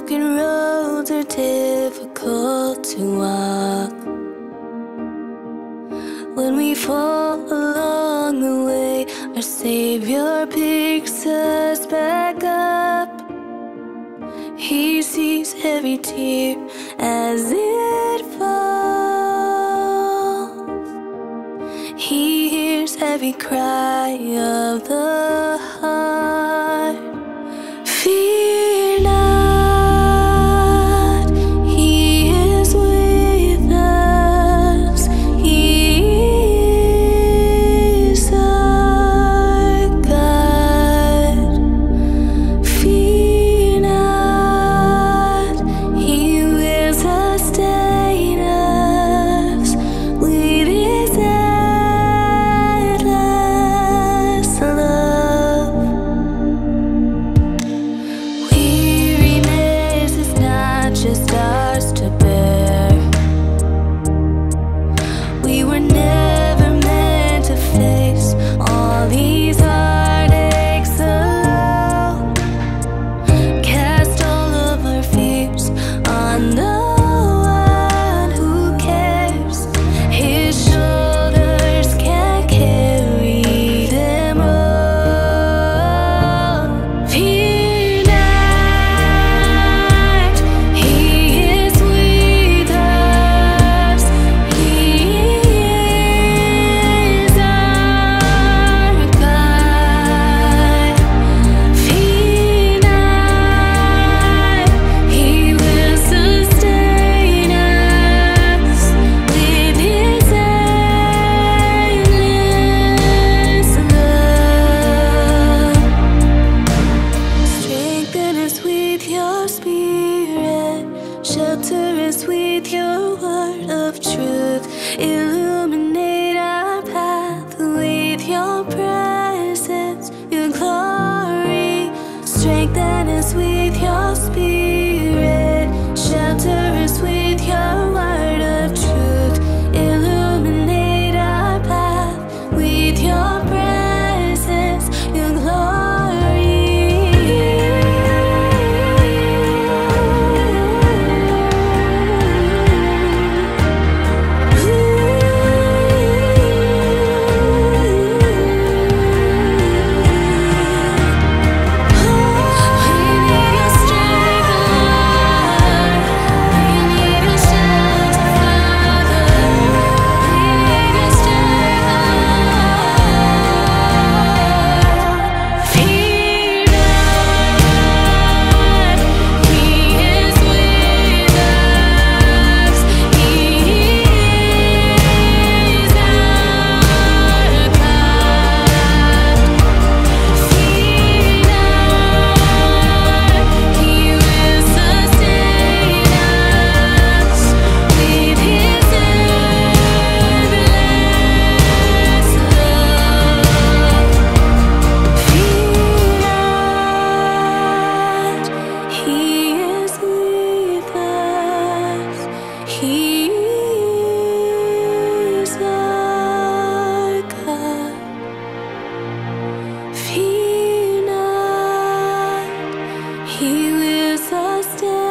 Broken roads are difficult to walk. When we fall along the way, our Savior picks us back up. He sees every tear as it falls. He hears every cry of the heart. shelter us with your word of truth. Illuminate our path with your breath. He lives us down.